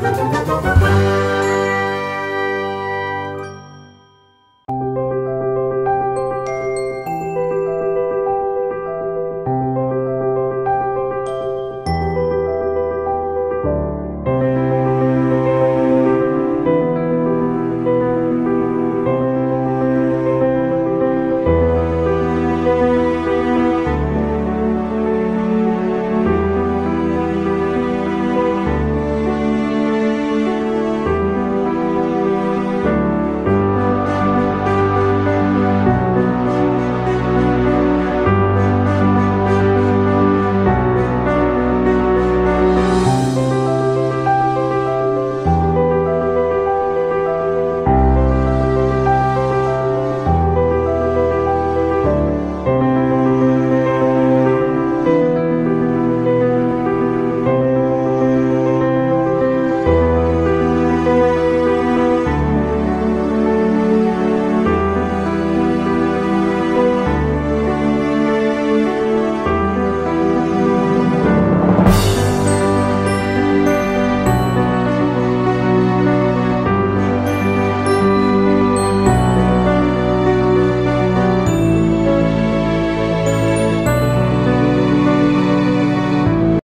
Música